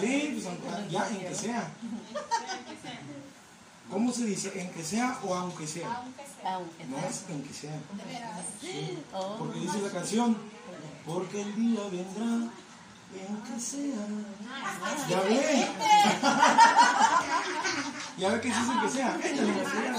Sí, pues aunque- ya, en que sea. ¿Cómo se dice? ¿En que sea o aunque sea? Aunque No es en que sea. Oh, Porque dice la canción, porque el día vendrá en que sea. Ya ve. ya ve que dice en que sea. Esta es la que sea,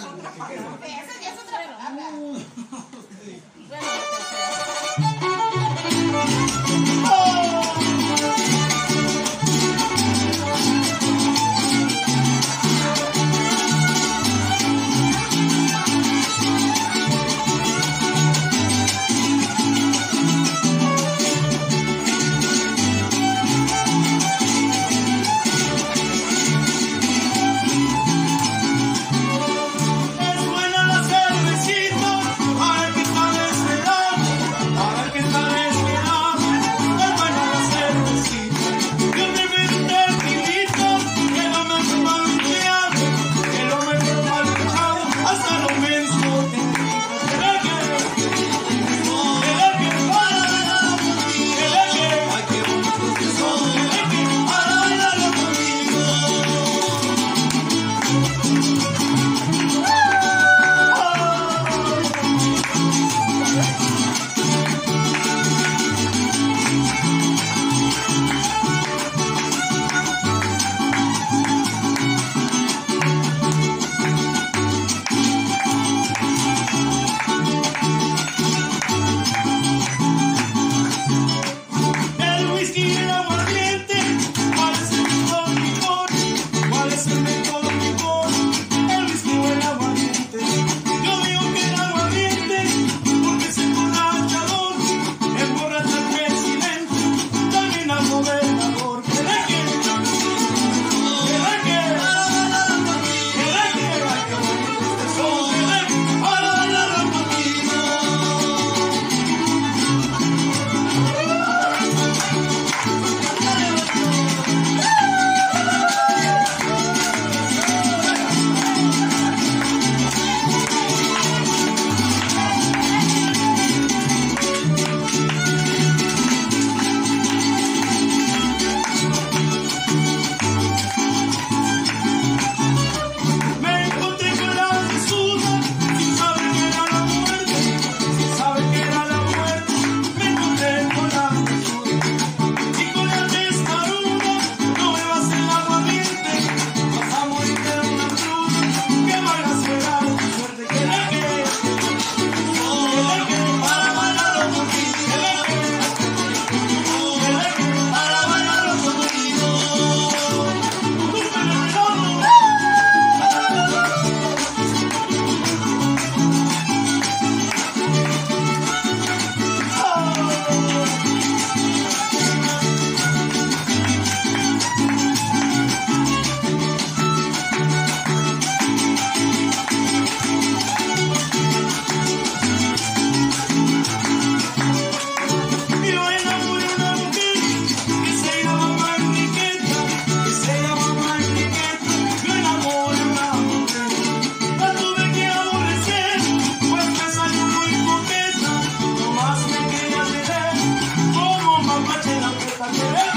Amen.